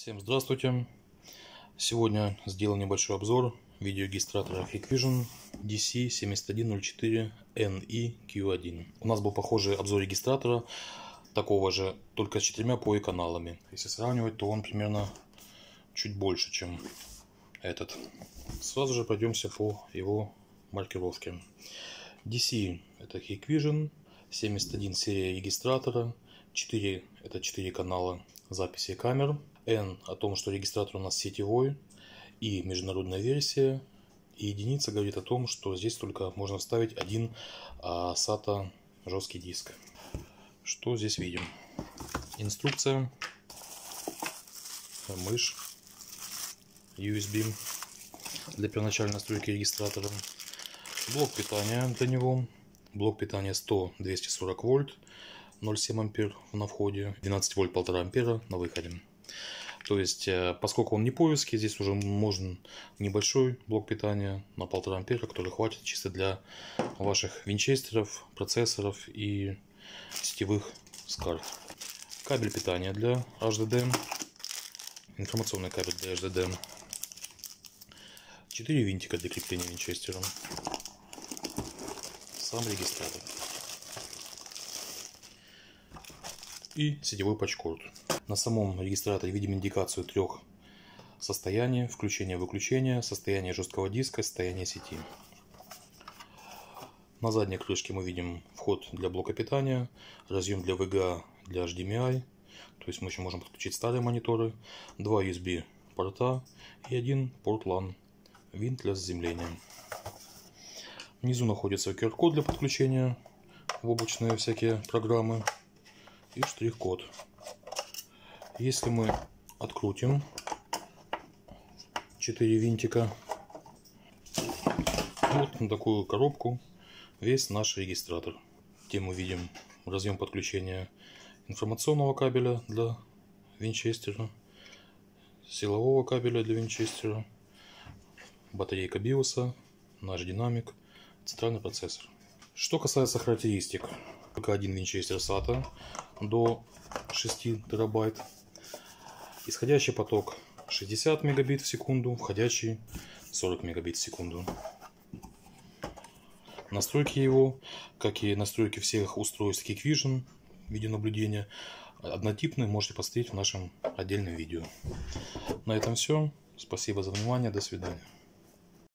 Всем здравствуйте! Сегодня сделал небольшой обзор видеорегистратора Hikvision DC7104NE-Q1. У нас был похожий обзор регистратора, такого же, только с четырьмя POE каналами. Если сравнивать, то он примерно чуть больше, чем этот. Сразу же пройдемся по его маркировке. DC это Hikvision, 71 серия регистратора, 4 это 4 канала записи камер, N о том, что регистратор у нас сетевой и международная версия. И единица говорит о том, что здесь только можно вставить один а, SATA жесткий диск. Что здесь видим? Инструкция, мышь, USB для первоначальной настройки регистратора, блок питания для него, блок питания 100-240 вольт, 0,7 ампер на входе, 12 вольт 1,5 ампера на выходе. То есть, э, поскольку он не поиски, здесь уже можно небольшой блок питания на 1,5 ампера, который хватит чисто для ваших винчестеров, процессоров и сетевых скарт. Кабель питания для HDD, информационный кабель для HDD, 4 винтика для крепления винчестера, сам регистратор и сетевой патчкорд. На самом регистраторе видим индикацию трех состояний. Включение-выключение, состояние жесткого диска, состояние сети. На задней крышке мы видим вход для блока питания, разъем для VGA, для HDMI. То есть мы еще можем подключить старые мониторы, два USB порта и один порт LAN, винт для заземления. Внизу находится QR-код для подключения в облачные всякие программы и штрих-код. Если мы открутим 4 винтика, вот на такую коробку весь наш регистратор. Где мы видим разъем подключения информационного кабеля для винчестера, силового кабеля для винчестера, батарейка биоса, наш динамик, центральный процессор. Что касается характеристик, только один винчестер SATA до 6 терабайт Исходящий поток 60 мегабит в секунду, входящий 40 мегабит в секунду. Настройки его, как и настройки всех устройств Hikvision видеонаблюдения, однотипные можете посмотреть в нашем отдельном видео. На этом все. Спасибо за внимание. До свидания.